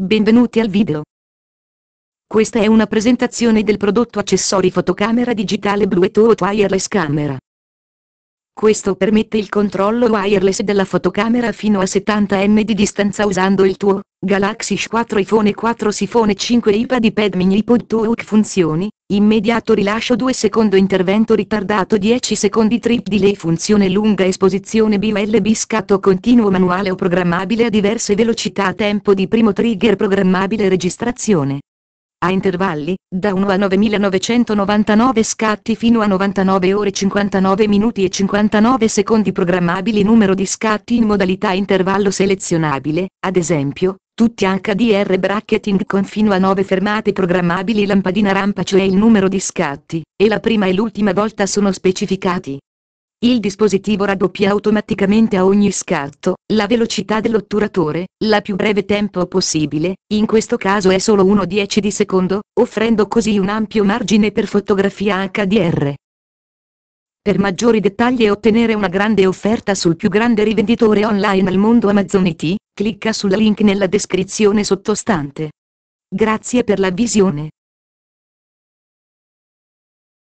Benvenuti al video. Questa è una presentazione del prodotto accessori fotocamera digitale Bluetooth Wireless Camera. Questo permette il controllo wireless della fotocamera fino a 70 m di distanza usando il tuo Galaxy S4 iPhone 4 iPhone 5 iPad iPad mini iPod Touch funzioni, immediato rilascio 2 secondo intervento ritardato 10 secondi trip delay funzione lunga esposizione BULB scatto continuo manuale o programmabile a diverse velocità tempo di primo trigger programmabile registrazione a intervalli, da 1 a 9999 scatti fino a 99 ore 59 minuti e 59 secondi programmabili numero di scatti in modalità intervallo selezionabile, ad esempio, tutti HDR bracketing con fino a 9 fermate programmabili lampadina rampa cioè il numero di scatti, e la prima e l'ultima volta sono specificati. Il dispositivo raddoppia automaticamente a ogni scatto, la velocità dell'otturatore, la più breve tempo possibile, in questo caso è solo 1/10 di secondo, offrendo così un ampio margine per fotografia HDR. Per maggiori dettagli e ottenere una grande offerta sul più grande rivenditore online al mondo Amazon IT, clicca sul link nella descrizione sottostante. Grazie per la visione.